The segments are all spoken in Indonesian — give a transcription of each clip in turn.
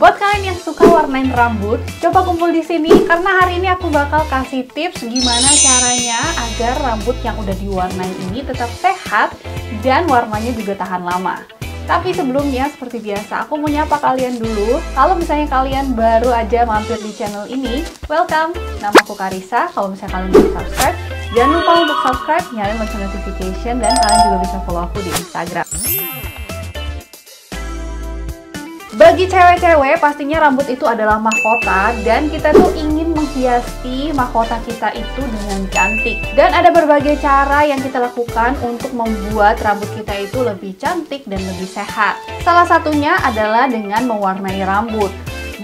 Buat kalian yang suka warnain rambut, coba kumpul di sini karena hari ini aku bakal kasih tips gimana caranya agar rambut yang udah diwarnain ini tetap sehat dan warnanya juga tahan lama. Tapi sebelumnya, seperti biasa, aku mau nyapa kalian dulu. Kalau misalnya kalian baru aja mampir di channel ini, welcome. Nama aku Karisa. Kalau misalnya kalian belum subscribe, jangan lupa untuk subscribe, nyalain lonceng notification, dan kalian juga bisa follow aku di Instagram. Bagi cewek-cewek, pastinya rambut itu adalah mahkota dan kita tuh ingin menghiasi mahkota kita itu dengan cantik. Dan ada berbagai cara yang kita lakukan untuk membuat rambut kita itu lebih cantik dan lebih sehat. Salah satunya adalah dengan mewarnai rambut.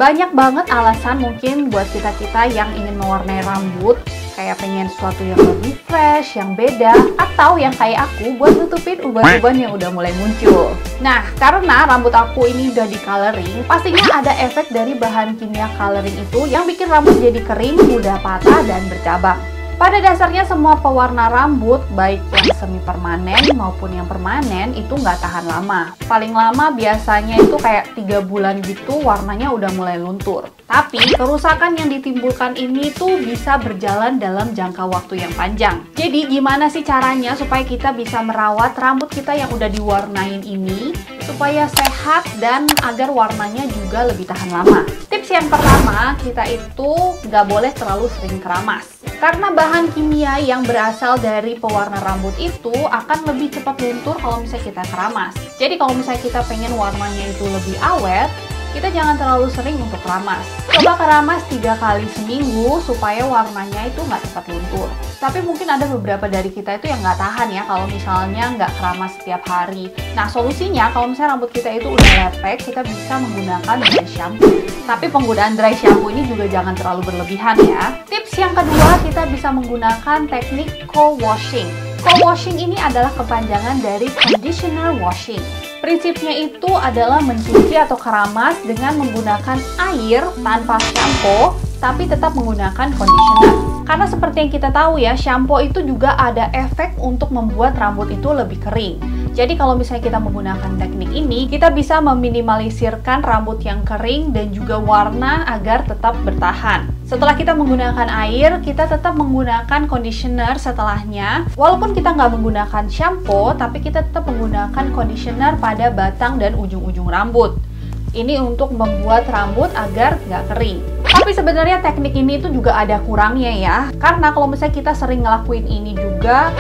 Banyak banget alasan mungkin buat kita-kita yang ingin mewarnai rambut kayak pengen sesuatu yang lebih fresh, yang beda, atau yang kayak aku buat nutupin uban-uban yang udah mulai muncul. Nah, karena rambut aku ini udah di coloring, pastinya ada efek dari bahan kimia coloring itu yang bikin rambut jadi kering, mudah patah, dan bercabang. Pada dasarnya semua pewarna rambut, baik yang semi permanen maupun yang permanen, itu nggak tahan lama. Paling lama biasanya itu kayak tiga bulan gitu warnanya udah mulai luntur. Tapi kerusakan yang ditimbulkan ini tuh bisa berjalan dalam jangka waktu yang panjang. Jadi gimana sih caranya supaya kita bisa merawat rambut kita yang udah diwarnain ini supaya sehat dan agar warnanya juga lebih tahan lama. Tips yang pertama, kita itu nggak boleh terlalu sering keramas. Karena bahan kimia yang berasal dari pewarna rambut itu akan lebih cepat luntur kalau misalnya kita keramas. Jadi kalau misalnya kita pengen warnanya itu lebih awet, kita jangan terlalu sering untuk keramas. Coba keramas tiga kali seminggu supaya warnanya itu nggak cepat luntur. Tapi mungkin ada beberapa dari kita itu yang nggak tahan ya kalau misalnya nggak keramas setiap hari. Nah solusinya kalau misalnya rambut kita itu udah lepek, kita bisa menggunakan dry shampoo. Tapi penggunaan dry shampoo ini juga jangan terlalu berlebihan ya. Tips yang kedua kita bisa menggunakan teknik co-washing. Co-washing ini adalah kepanjangan dari conditioner washing. Prinsipnya itu adalah mencuci atau keramas dengan menggunakan air tanpa shampoo, tapi tetap menggunakan conditioner. Karena seperti yang kita tahu ya, shampoo itu juga ada efek untuk membuat rambut itu lebih kering. Jadi kalau misalnya kita menggunakan teknik ini, kita bisa meminimalisirkan rambut yang kering dan juga warna agar tetap bertahan. Setelah kita menggunakan air, kita tetap menggunakan conditioner setelahnya. Walaupun kita nggak menggunakan shampoo, tapi kita tetap menggunakan conditioner pada batang dan ujung-ujung rambut. Ini untuk membuat rambut agar nggak kering. Tapi sebenarnya teknik ini itu juga ada kurangnya ya. Karena kalau misalnya kita sering ngelakuin ini juga,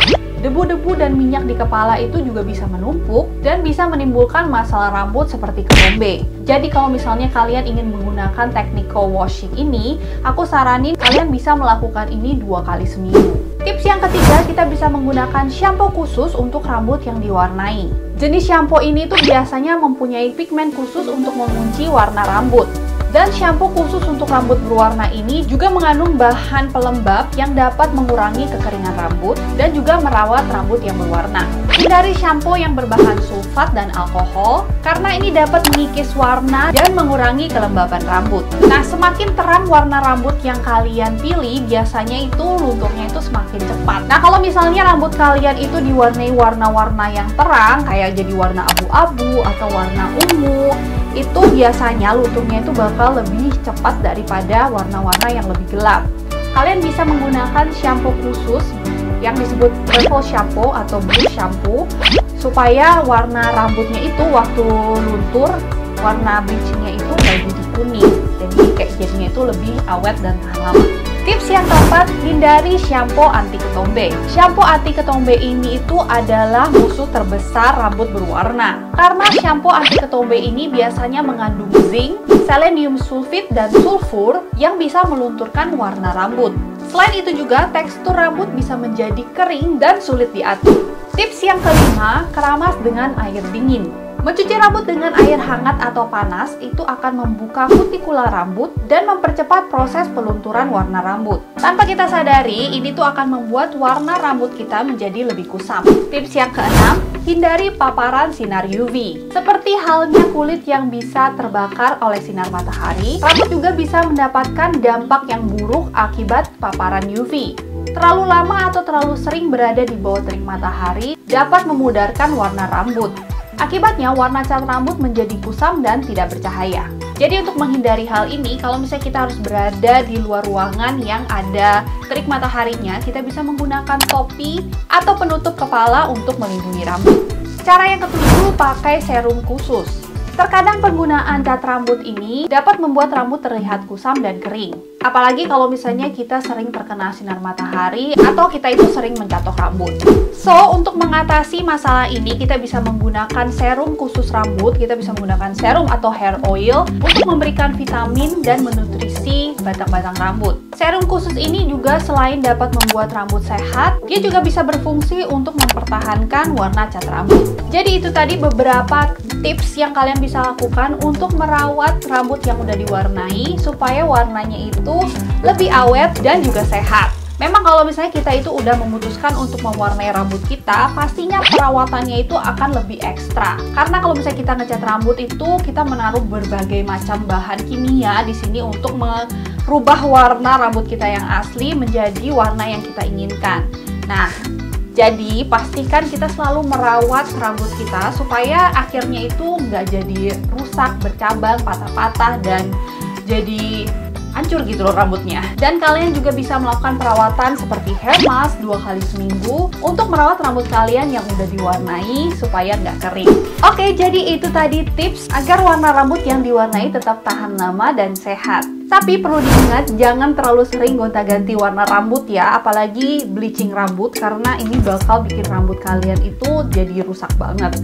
debu-debu dan minyak di kepala itu juga bisa menumpuk dan bisa menimbulkan masalah rambut seperti ketombe. Jadi kalau misalnya kalian ingin menggunakan teknik co-washing ini, aku saranin kalian bisa melakukan ini dua kali seminggu. Tips yang ketiga, kita bisa menggunakan shampoo khusus untuk rambut yang diwarnai. Jenis shampoo ini tuh biasanya mempunyai pigmen khusus untuk mengunci warna rambut. Dan shampoo khusus untuk rambut berwarna ini juga mengandung bahan pelembab yang dapat mengurangi kekeringan rambut dan juga merawat rambut yang berwarna. Hindari shampoo yang berbahan sulfat dan alkohol karena ini dapat mengikis warna dan mengurangi kelembaban rambut. Nah, semakin terang warna rambut yang kalian pilih, biasanya itu lunturnya itu semakin cepat. Nah, kalau misalnya rambut kalian itu diwarnai warna-warna yang terang, kayak jadi warna abu-abu atau warna ungu, itu biasanya lunturnya itu bakal lebih cepat daripada warna-warna yang lebih gelap. Kalian bisa menggunakan shampoo khusus yang disebut travel shampoo atau blue shampoo supaya warna rambutnya itu waktu luntur warna bleachingnya itu nggak jadi kuning jadi kayak jadinya itu lebih awet dan tahan. Tips yang keempat, hindari shampoo anti ketombe. Shampoo anti ketombe ini itu adalah musuh terbesar rambut berwarna. Karena shampoo anti ketombe ini biasanya mengandung zinc, selenium sulfit, dan sulfur yang bisa melunturkan warna rambut. Selain itu juga, tekstur rambut bisa menjadi kering dan sulit diatur. Tips yang kelima, keramas dengan air dingin. Mencuci rambut dengan air hangat atau panas itu akan membuka kutikula rambut dan mempercepat proses pelunturan warna rambut. Tanpa kita sadari, ini tuh akan membuat warna rambut kita menjadi lebih kusam. Tips yang keenam, hindari paparan sinar UV. Seperti halnya kulit yang bisa terbakar oleh sinar matahari, rambut juga bisa mendapatkan dampak yang buruk akibat paparan UV. Terlalu lama atau terlalu sering berada di bawah terik matahari dapat memudarkan warna rambut. Akibatnya, warna cat rambut menjadi kusam dan tidak bercahaya. Jadi untuk menghindari hal ini, kalau misalnya kita harus berada di luar ruangan yang ada terik mataharinya, kita bisa menggunakan topi atau penutup kepala untuk melindungi rambut. Cara yang ketujuh, pakai serum khusus. Terkadang penggunaan cat rambut ini dapat membuat rambut terlihat kusam dan kering. Apalagi kalau misalnya kita sering terkena sinar matahari atau kita itu sering mencatok rambut. So, untuk mengatasi masalah ini kita bisa menggunakan serum khusus rambut, kita bisa menggunakan serum atau hair oil untuk memberikan vitamin dan menutrisi batang-batang rambut. Serum khusus ini juga selain dapat membuat rambut sehat, dia juga bisa berfungsi untuk mempertahankan warna cat rambut. Jadi itu tadi beberapa tips yang kalian bisa lakukan untuk merawat rambut yang udah diwarnai supaya warnanya itu lebih awet dan juga sehat. Memang kalau misalnya kita itu udah memutuskan untuk mewarnai rambut kita, pastinya perawatannya itu akan lebih ekstra. Karena kalau misalnya kita ngecat rambut itu, kita menaruh berbagai macam bahan kimia di sini untuk merubah warna rambut kita yang asli menjadi warna yang kita inginkan. Nah, jadi pastikan kita selalu merawat rambut kita supaya akhirnya itu nggak jadi rusak, bercabang, patah-patah, dan jadi hancur gitu loh rambutnya. Dan kalian juga bisa melakukan perawatan seperti hair mask dua kali seminggu untuk merawat rambut kalian yang udah diwarnai supaya nggak kering. Oke, jadi itu tadi tips agar warna rambut yang diwarnai tetap tahan lama dan sehat. Tapi perlu diingat jangan terlalu sering gonta-ganti warna rambut ya, apalagi bleaching rambut karena ini bakal bikin rambut kalian itu jadi rusak banget.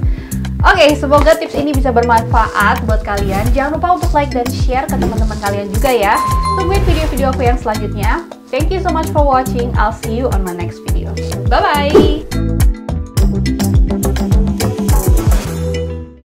Oke, okay, semoga tips ini bisa bermanfaat buat kalian. Jangan lupa untuk like dan share ke teman-teman kalian juga ya. Tungguin video-video aku yang selanjutnya. Thank you so much for watching. I'll see you on my next video. Bye-bye!